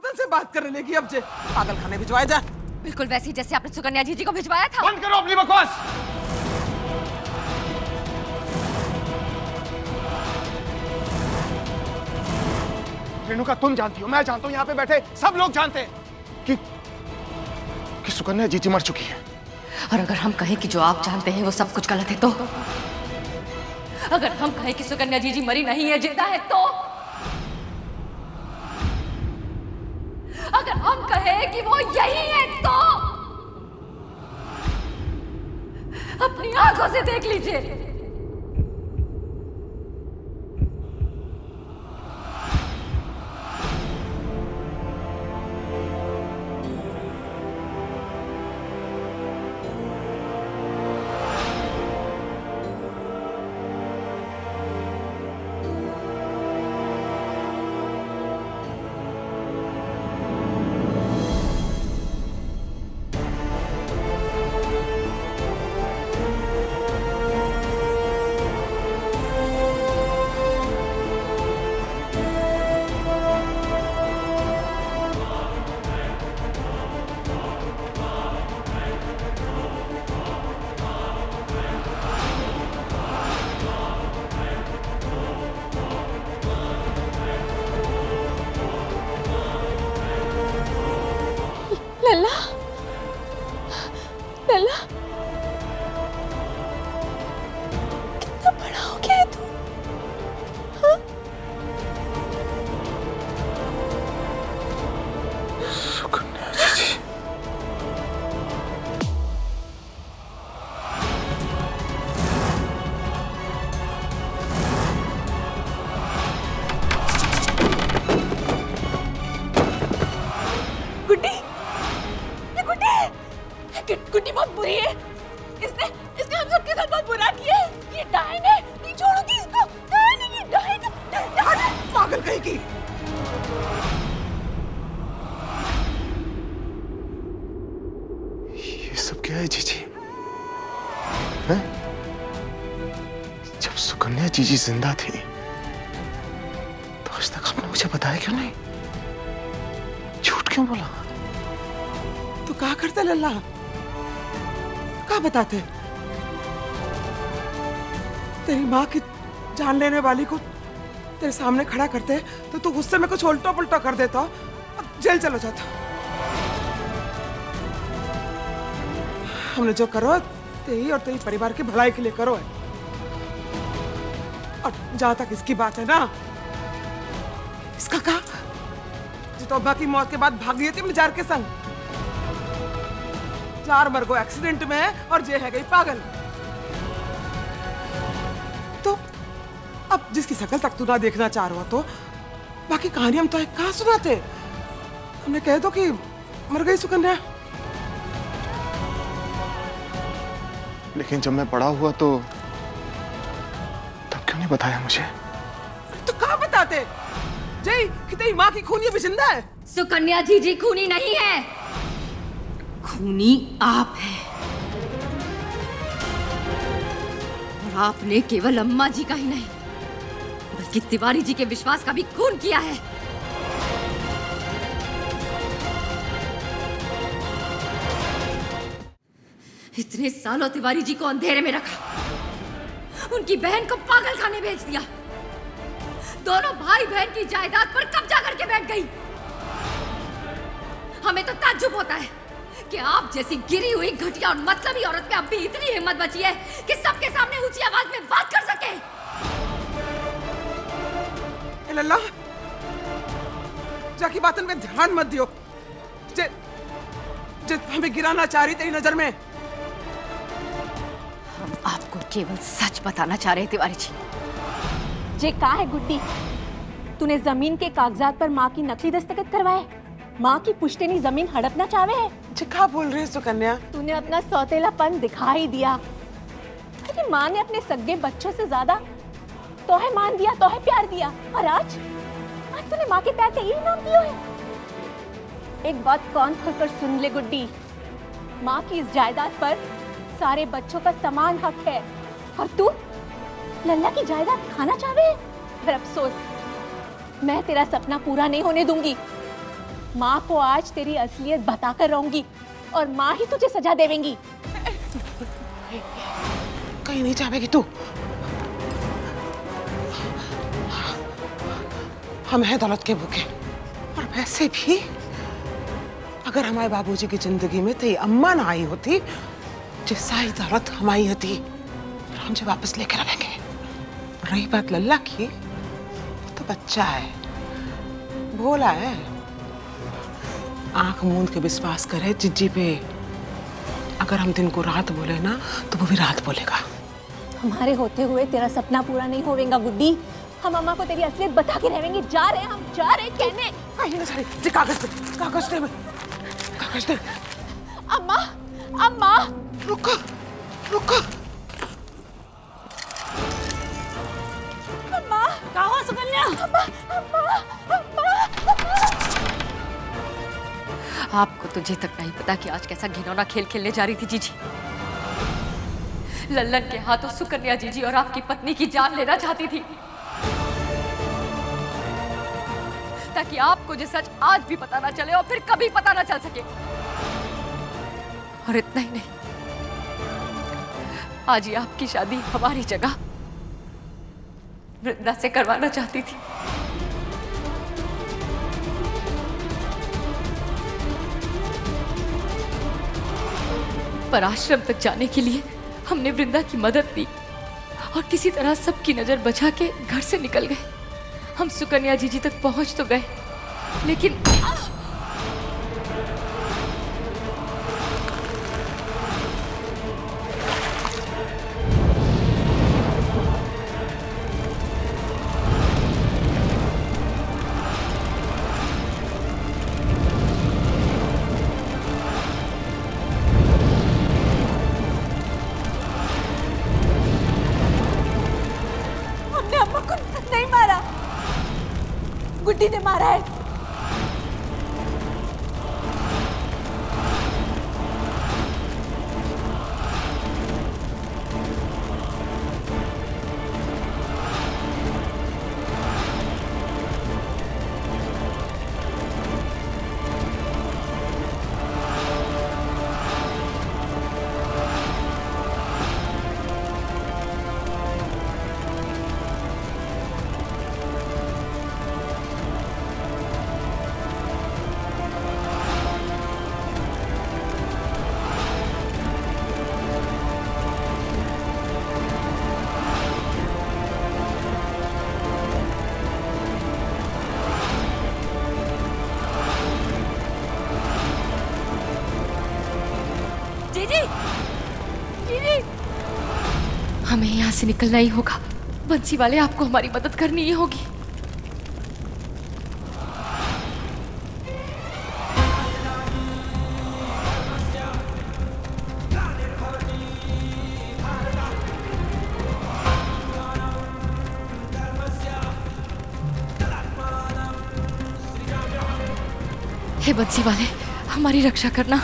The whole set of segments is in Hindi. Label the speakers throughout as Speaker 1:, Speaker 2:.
Speaker 1: मर्दन से बात करने लगी अब जे पागल खाने भिजवाया जा।
Speaker 2: बिल्कुल वैसे ही जैसे आपने सुकन्या जी जी को भिजवाया था।
Speaker 3: बंद करो अपनी बकवास। रेणुका तुम जानती हो मैं जानता हूँ यहाँ पे बैठे सब लोग जानते हैं कि कि सुकन्या जीजी मर चुकी है।
Speaker 2: और अगर हम कहें कि जो आप जानते हैं वो सब कुछ गलत है तो? अगर हम कहें कि सुकन्या जी जी मरी नहीं है ज़िंदा है तो? अगर हम कहें कि वो यही है तो अपनी आँखों से देख लीजिए।
Speaker 4: बहुत बुरी है इसने इसने हम सबके साथ बहुत बुरा किया है। ये डायन है। नहीं छोड़ोगी इसको। डायन है ये डायन है। है।
Speaker 1: पागल कहीं की?
Speaker 3: ये सब क्या है जीजी? हैं? जब सुकन्या जीजी ज़िंदा थी तो आज तक आपने मुझे बताया क्यों नहीं? झूठ क्यों बोला?
Speaker 1: तो कहा करते लल्ला? बताते? तेरी माँ की जान लेने वाली को तेरे सामने खड़ा करते तो तू गुस्से में कुछ उल्टा पुल्टा कर देता और जेल चला जाता। हमने जो करो, तेरी और तेरी परिवार की भलाई के लिए करो है। और जहाँ तक इसकी बात है ना, इसका कहा? जो अब्बा की मौत के बाद भाग गई थी मजार के संग। चार मर गो एक्सीडेंट में और जे है गई पागल। तो अब जिसकी शकल तक तू ना देखना चाह रहा तो बाकी कहानी हम तो एक कहा सुनाते? हमने कह दो कि मर गई सुकन्या।
Speaker 3: लेकिन जब मैं बड़ा हुआ तो तब क्यों नहीं बताया मुझे?
Speaker 1: तो कहा बताते? जय कि तेरी माँ की खूनी अभी ज़िंदा है।
Speaker 2: सुकन्या जी जी खूनी नहीं है। खूनी आप है। और आपने केवल अम्मा जी का ही नहीं, बल्कि तिवारी जी के विश्वास का भी खून किया है। इतने सालों तिवारी जी को अंधेरे में रखा, उनकी बहन को पागल खाने भेज दिया। दोनों भाई बहन की जायदाद पर कब्जा करके बैठ गई। हमें तो ताज्जुब होता है। कि आप जैसी गिरी हुई घटिया और मतलबी औरत में अब भी इतनी हिम्मत बची है कि सबके सामने ऊँची आवाज़ में बात कर सके।
Speaker 1: ए लल्ला जाकी बातन में ध्यान मत दियो। जे जे हमें गिराना चाह रही तेरी नज़र में।
Speaker 2: हम आपको केवल सच बताना चाह रहे तिवारी जी
Speaker 4: जे का है गुड्डी? तूने ज़मीन के कागजात पर माँ की नकली दस्तखत करवाए? माँ की पुश्तैनी ज़मीन हड़पना चाहे है?
Speaker 1: क्या बोल रही है सुकन्या?
Speaker 4: तूने अपना सौतेलापन दिखा ही दिया। तेरी माँ ने अपने सगे बच्चों से ज़्यादा तो है मान दिया तो है प्यार दिया। और आज? आज तूने माँ के प्यार का यही नाम दिया है। एक बात कौन खोलकर सुन ले गुड्डी। माँ की इस जायदाद पर सारे बच्चों का समान हक है। और तू लल्ला की जायदाद खाना चाहे है? फिर अफसोस मैं तेरा सपना पूरा नहीं होने दूँगी। माँ को आज तेरी असलियत बताकर रहूँगी और माँ ही तुझे सजा देवेंगी।
Speaker 5: कहीं नहीं जाएगी तू। हम हैं दौलत के भूखे। और वैसे भी, अगर हमारे बाबूजी की ज़िंदगी में तेरी अम्मा ना आई होती, जैसा ही दौलत हमारी होती हम जो वापस लेकर आवेंगे रही बात लल्ला की तो बच्चा है, भोला है। आँख मूंद के विश्वास करे जिज्जी पे। अगर हम दिन को रात बोले ना तो वो भी रात बोलेगा।
Speaker 4: हमारे होते हुए तेरा सपना पूरा नहीं होवेगा गुड्डी हम अम्मा को तेरी असलियत बता के रहेंगे। जा रहे हैं हम जा रहे हैं कहने।
Speaker 5: कागज़ दे कागज़ दे कागज़ दे।
Speaker 4: अम्मा अम्मा।
Speaker 5: रुको।
Speaker 2: तुझे तक नहीं पता कि आज कैसा घिनौना खेल खेलने जा रही थी जीजी। लल्लन के हाथों सुकन्या जीजी और आपकी पत्नी की जान लेना चाहती थी। ताकि आपको ये सच आज भी पता ना चले और फिर कभी पता ना चल सके। और इतना ही नहीं। आज ही आपकी शादी हमारी जगह। वृंदा से करवाना चाहती थी। पर आश्रम तक जाने के लिए हमने वृंदा की मदद ली और किसी तरह सबकी नज़र बचा के घर से निकल गए। हम सुकन्या जी जी तक पहुँच तो गए, लेकिन हमें यहाँ से निकलना ही होगा। बंसी वाले आपको हमारी मदद करनी ही होगी। हे बंसी वाले, हमारी रक्षा करना।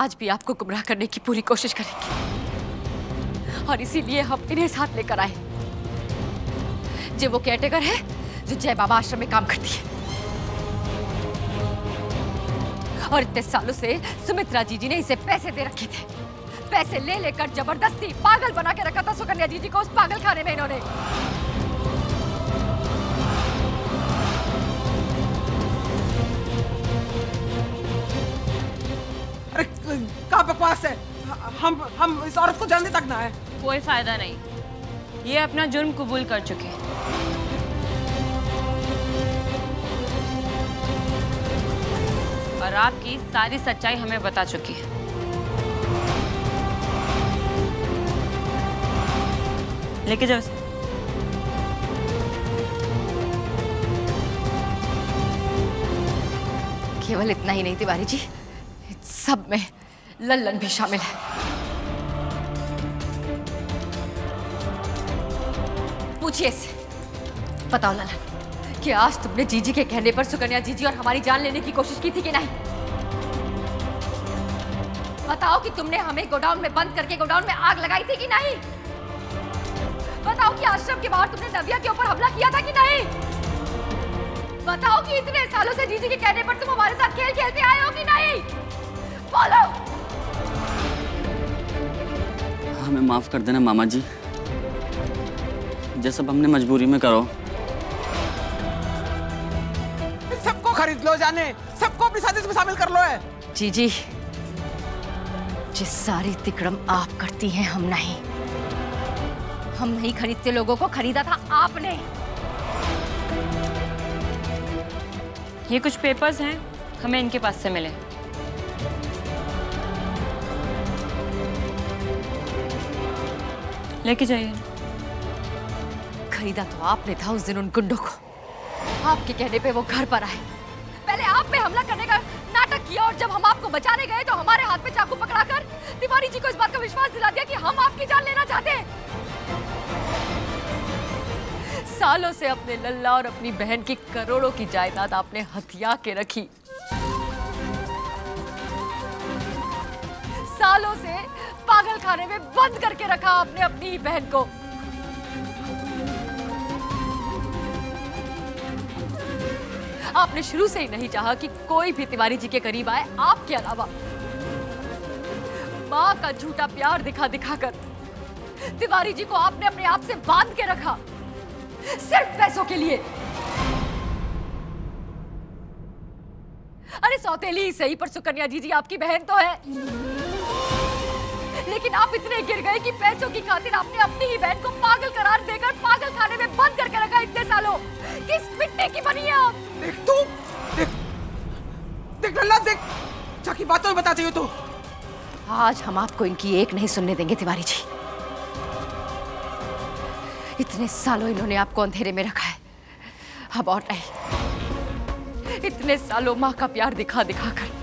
Speaker 2: आज भी आपको गुमराह करने की पूरी कोशिश करेंगी। और इसीलिए हम इन्हें साथ लेकर आए जो वो केयरटेकर है, जो जय बाबा आश्रम में काम करती है। और इतने सालों से सुमित्रा जी जी ने इसे पैसे दे रखे थे। पैसे ले लेकर ज़बरदस्ती पागल बना के रखा था सुकन्या जी जी को उस पागल खाने में इन्होंने।
Speaker 5: क्या बकवास है?
Speaker 1: हम हम इस औरत को जानने तक ना है
Speaker 6: कोई फ़ायदा नहीं। ये अपना जुर्म कबूल कर चुके हैं। और आपकी सारी सच्चाई हमें बता चुकी है। लेके जाओ इसे।
Speaker 2: केवल इतना ही नहीं तिवारी जी सब में। लल्लन भी शामिल है। पूछिए इससे बताओ लल्लन, कि आज तुमने जीजी के कहने पर सुकन्या जीजी और हमारी जान लेने की कोशिश की थी कि नहीं? बताओ कि तुमने हमें गोडाउन में बंद करके गोडाउन में आग लगाई थी कि नहीं? बताओ कि आश्रम के बाहर तुमने नव्या के ऊपर हमला किया था कि नहीं? बताओ कि इतने सालों से जीजी के कहने पर तुम हमारे साथ खेल खेलते आए हो कि नहीं? बोलो!
Speaker 7: हमें माफ़ कर देना मामा जी। सब हमने मजबूरी में करो
Speaker 1: सबको खरीद लो जाने। सबको अपनी साजिश में शामिल कर लो है।
Speaker 2: जीजी जिस सारी तिकड़म आप करती हैं हम नहीं। हम नहीं खरीदते लोगों को खरीदा था आपने।
Speaker 6: ये कुछ पेपर्स हैं हमें इनके पास से मिले। लेके जाइए।
Speaker 2: खरीदा तो आपने था उस दिन उन गुंडों को। आपके कहने पे वो घर पर आए। पहले आप पे हमला करने का नाटक किया और जब हम आपको बचाने गए तो हमारे हाथ में चाकू पकड़ाकर तिवारी जी को इस बात का विश्वास दिला दिया कि हम आपकी जान लेना चाहते हैं। सालों से अपने लल्ला और अपनी बहन की करोड़ों की जायदाद आपने हथिया के रखी। सालों से पागल खाने में बंद करके रखा आपने अपनी बहन को। आपने शुरू से ही नहीं चाहा कि कोई भी तिवारी जी के करीब आए, आपके अलावा। माँ का झूठा प्यार दिखा दिखा कर तिवारी जी को आपने अपने आप से बाँध के रखा, सिर्फ़ पैसों के लिए। अरे सौतेली, सही पर सुकन्या जी जी आपकी बहन तो है। लेकिन आप इतने गिर गए कि पैसों की खातिर आपने अपनी ही बहन को पागल करार देकर पागल खाने में बंद करके रखा इतने सालों। किस मिट्टी की बनी है आप?
Speaker 1: देख तू देख देख लल्ला देख जाकी बातों में बता चाहिए तू।
Speaker 2: आज हम आपको इनकी एक नहीं सुनने देंगे तिवारी जी। इतने सालों इन्होंने आपको अंधेरे में रखा है। अब और नहीं। इतने सालों माँ का प्यार दिखा दिखा कर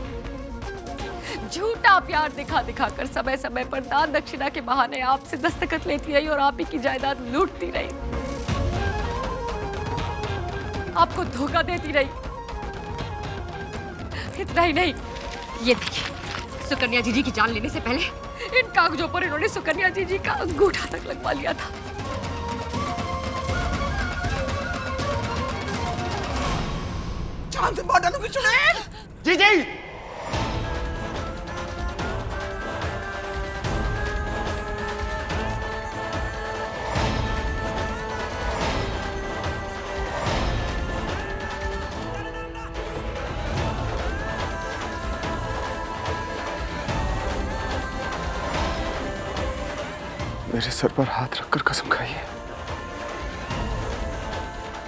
Speaker 2: झूठा प्यार दिखा दिखा कर समय समय पर दान दक्षिणा के बहाने आपसे दस्तखत लेती रही और आप ही की जायदाद लूटती रही। आपको धोखा देती रही। इतना ही नहीं। ये देखिए सुकन्या जीजी की जान लेने से पहले इन कागजों पर इन्होंने सुकन्या जीजी का अंगूठा तक लगवा लिया था।
Speaker 1: चाँद से मार डालूँगी
Speaker 3: जी जी मेरे सर पर हाथ रखकर कसम खाइए।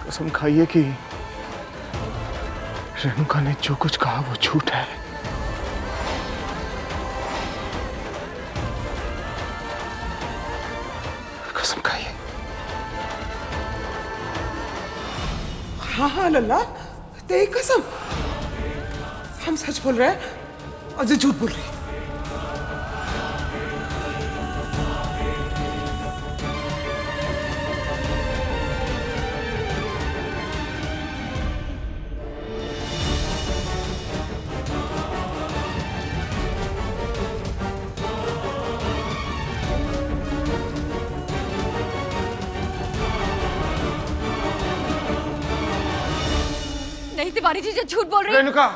Speaker 3: कसम खाइए कि रेणुका ने जो कुछ कहा वो झूठ है। कसम खाइए।
Speaker 1: हाँ हाँ लल्ला, तेरी कसम। हम सच बोल रहे हैं और जो झूठ बोल रही है।
Speaker 2: नहीं तिवारी जी झूठ बोल रही
Speaker 3: रेणुका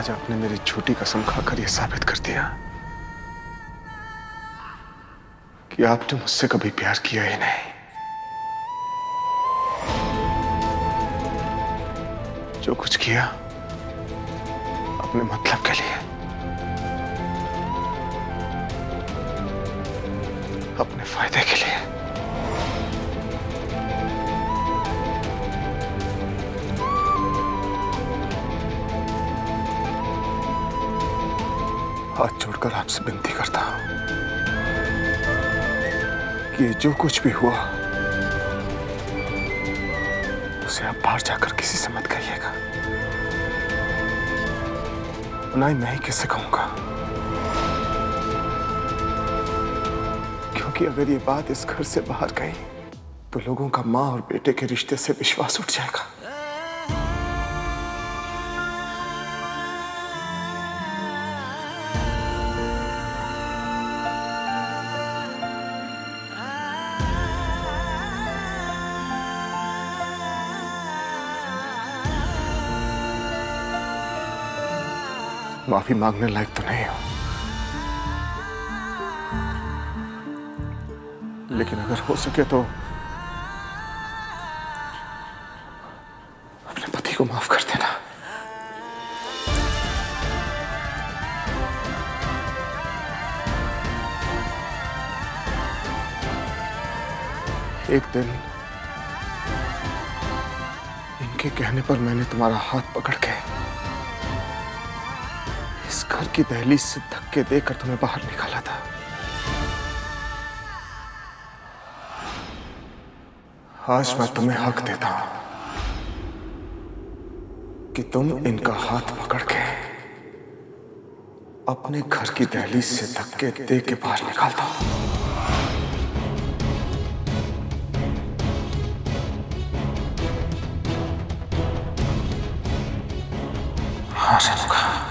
Speaker 3: आज आपने मेरी झूठी कसम खाकर यह साबित कर दिया कि आपने मुझसे कभी प्यार किया ही नहीं। जो कुछ किया, अपने मतलब के लिए। अपने फ़ायदे के लिए। हाथ जोड़कर आपसे विनती करता हूँ कि जो कुछ भी हुआ, उसे आप बाहर जाकर किसी से मत कहिएगा। ना ही मैं ही किसे कहूँगा। क्योंकि अगर ये बात इस घर से बाहर गई तो लोगों का माँ और बेटे के रिश्ते से विश्वास उठ जाएगा। माफ़ी मांगने लायक तो नहीं हो। लेकिन अगर हो सके तो अपने पति को माफ़ कर देना। एक दिन इनके कहने पर मैंने तुम्हारा हाथ पकड़ के की दहलीज से धक्के देकर तुम्हें बाहर निकाला था। आज मैं तुम्हें हक देता हूँ कि तुम इनका हाथ पकड़ के अपने घर की दहलीज से धक्के दे के बाहर निकालता हूँ। हाँ रेणुका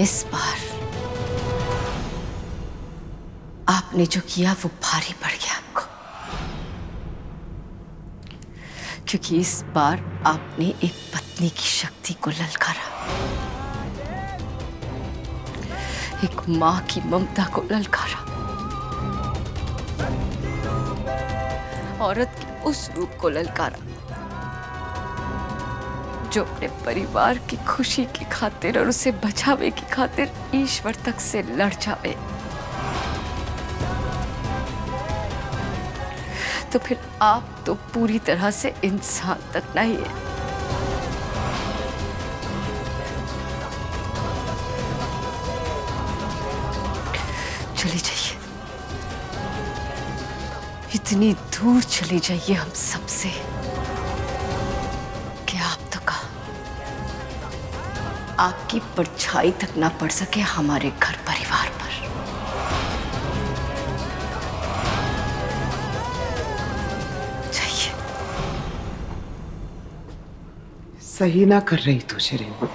Speaker 2: इस बार आपने जो किया वो भारी पड़ गया आपको क्योंकि इस बार आपने एक पत्नी की शक्ति को ललकारा। एक माँ की ममता को ललकारा। औरत के उस रूप को ललकारा। जो अपने परिवार की खुशी की खातिर और उसे बचावे की खातिर ईश्वर तक से लड़ जावे। तो फिर आप तो पूरी तरह से इंसान तक नहीं है। चली जाइए। इतनी दूर चली जाइए हम सबसे। आपकी परछाई तक ना पड़ सके हमारे घर परिवार पर।
Speaker 1: सही ना कर रही तुझे रेणु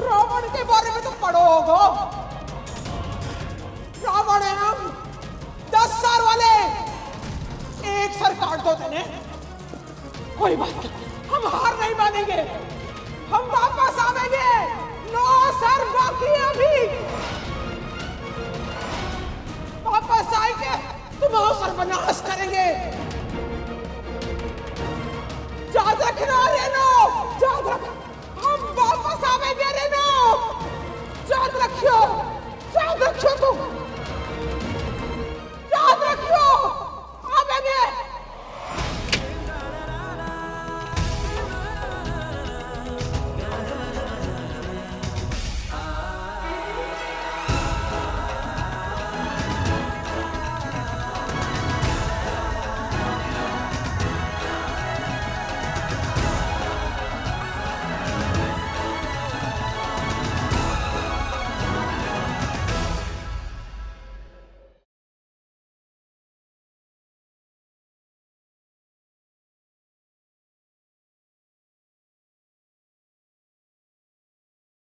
Speaker 5: रावण के बारे में तो पढ़ो होगो। रावण है हम दस साल वाले। एक सर काट दो तेने। कोई बात नहीं, हम हार नहीं मानेंगे। हम वापस आवेंगे। नौ सर बाकी अभी। वापस आएँगे, तुम्हारा सर्वनाश करेंगे। याद रखना रेनो याद वापस आवेंगे रेनो याद रखियो याद रखियो तुम।